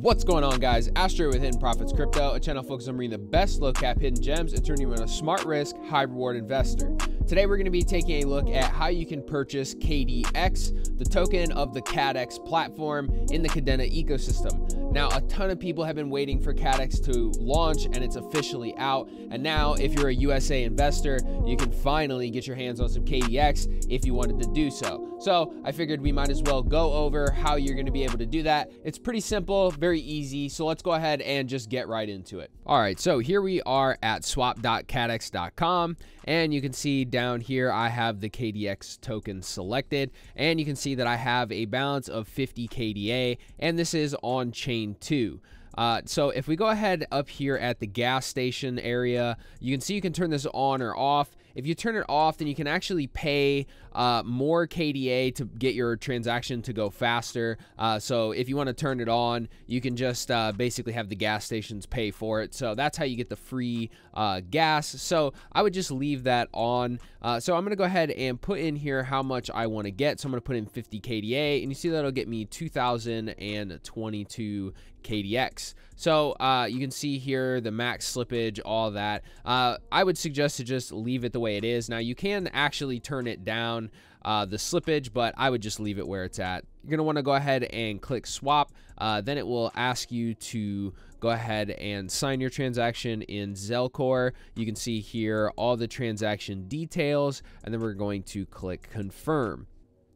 What's going on, guys? Astro with Hidden Profits Crypto, a channel focused on bringing the best low cap hidden gems and turning you into a smart risk, high reward investor. Today, we're going to be taking a look at how you can purchase KDX, the token of the Kaddex platform in the Kadena ecosystem. Now, a ton of people have been waiting for Kaddex to launch and it's officially out. And now, if you're a USA investor, you can finally get your hands on some KDX if you wanted to do so. So, I figured we might as well go over how you're going to be able to do that. It's pretty simple, very easy. So, let's go ahead and just get right into it. All right, so here we are at swap.kaddex.com, and you can see down here I have the KDX token selected, and you can see that I have a balance of 50 KDA, and this is on chain 2. Uh, so if we go ahead up here at the gas station area, you can see you can turn this on or off. If you turn it off, then you can actually pay uh, more KDA to get your transaction to go faster. Uh, so if you want to turn it on, you can just uh, basically have the gas stations pay for it. So that's how you get the free uh, gas. So I would just leave that on. Uh, so I'm going to go ahead and put in here how much I want to get. So I'm going to put in 50 KDA, and you see that'll get me 2,022 KDX. So uh, you can see here the max slippage, all that. Uh, I would suggest to just leave it the way it is. Now you can actually turn it down uh, the slippage, but I would just leave it where it's at. You're going to want to go ahead and click swap. Uh, then it will ask you to go ahead and sign your transaction in Zelcore. You can see here all the transaction details, and then we're going to click confirm.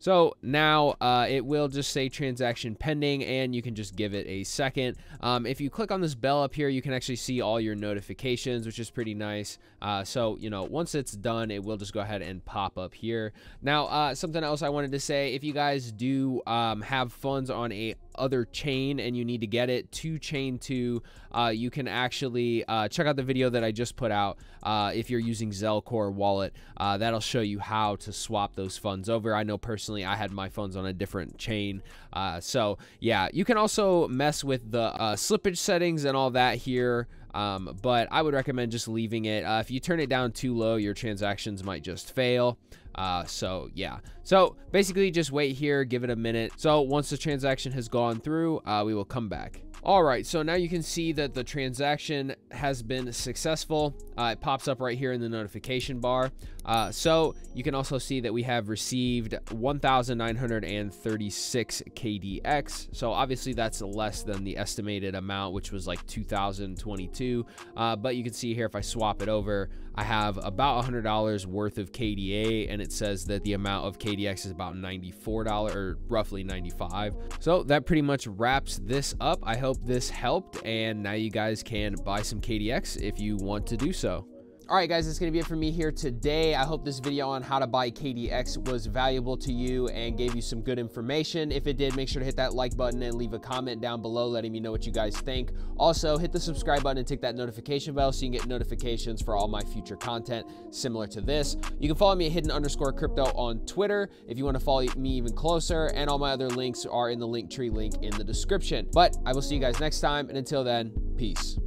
So now uh, it will just say transaction pending and you can just give it a second. Um, if you click on this bell up here, you can actually see all your notifications, which is pretty nice. Uh, so, you know, once it's done, it will just go ahead and pop up here. Now, uh, something else I wanted to say, if you guys do um, have funds on a other chain and you need to get it to chain 2 uh, you can actually uh, check out the video that i just put out uh, if you're using zelcore wallet. Uh, that'll show you how to swap those funds over. I know personally i had my funds on a different chain. Uh, so yeah you can also mess with the uh, slippage settings and all that here um, but I would recommend just leaving it. Uh, if you turn it down too low, your transactions might just fail. Uh, so yeah. So basically just wait here, give it a minute. So once the transaction has gone through, uh, we will come back. All right, so now you can see that the transaction has been successful. Uh, it pops up right here in the notification bar. Uh, so you can also see that we have received 1,936 KDX. So obviously that's less than the estimated amount, which was like 2,022. Uh, but you can see here, if I swap it over, I have about $100 worth of KDA, and it says that the amount of KDX is about $94 or roughly 95. So that pretty much wraps this up. I hope hope this helped, and now you guys can buy some KDX if you want to do so. All right, guys, that's to be it for me here today. I hope this video on how to buy KDX was valuable to you and gave you some good information. If it did, make sure to hit that like button and leave a comment down below letting me know what you guys think. Also, hit the subscribe button and tick that notification bell so you can get notifications for all my future content similar to this. You can follow me at hidden underscore crypto on Twitter if you want to follow me even closer, and all my other links are in the link tree link in the description. But I will see you guys next time, and until then, peace.